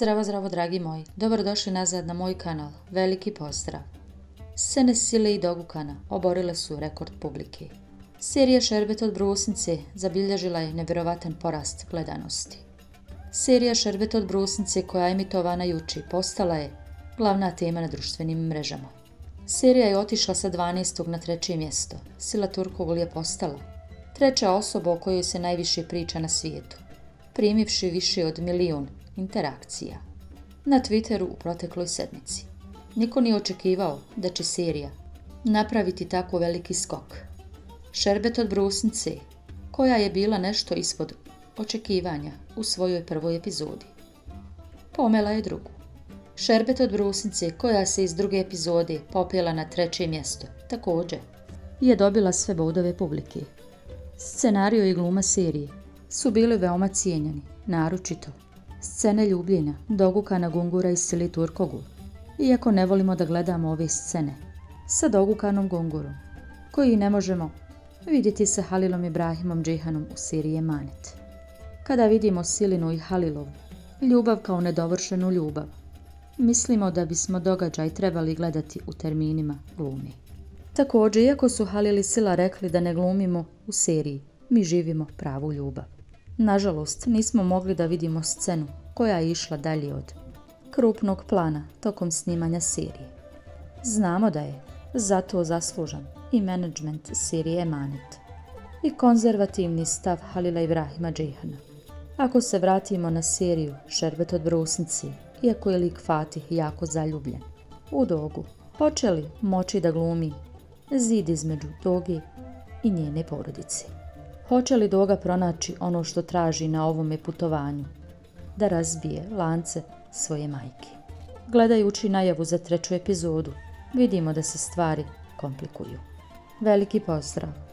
Zdravo, zdravo, dragi moji. Dobrodošli nazad na moj kanal. Veliki pozdrav. Sene Sile i Dogukana oborile su rekord publike. Serija Šerbet od brusnice zabilježila je nevjerovatan porast gledanosti. Serija Šerbet od brusnice koja je emitovana juči postala je glavna tema na društvenim mrežama. Serija je otišla sa 12. na treće mjesto. Sila Turkogul je postala treća osoba o kojoj se najviše priča na svijetu, primivši više od milijun interakcija. Na Twitteru u protekloj sedmici. Niko nije očekivao da će serija napraviti tako veliki skok. Šerbet od brusnice, koja je bila nešto ispod očekivanja u svojoj prvoj epizodi. Pomela je drugu. Šerbet od brusnice, koja se iz druge epizode popela na treće mjesto, također, je dobila sve bodove publike. Scenario i gluma serije su bili veoma cijenjeni, naročito scene ljubljenja, dogukana gungura i sili Turkogu. Iako ne volimo da gledamo ove scene, sa dogukanom gungurom, koji ne možemo vidjeti sa Halilom Ibrahimom Džihanom u seriji Emanet. Kada vidimo Silinu i Halilovu, ljubav kao nedovršenu ljubav, mislimo da bismo događaj trebali gledati u terminima glumi. Također, iako su Halil i Sila rekli da ne glumimo u seriji, mi živimo pravu ljubav. Nažalost, nismo mogli da vidimo scenu koja je išla dalje od krupnog plana tokom snimanja serije. Znamo da je zato zaslužan i management serije Emanet i konzervativni stav Halila Ibrahima Džihana. Ako se vratimo na seriju Šerbet od brusnici, iako je lik Fatih jako zaljubljen, u dogu, hoće li moći da glumi zid između Dogi i njene porodice? Hoće li Doga pronaći ono što traži na ovome putovanju? Da razbije lance svoje majke. Gledajući najavu za treću epizodu, vidimo da se stvari komplikuju. Veliki pozdrav!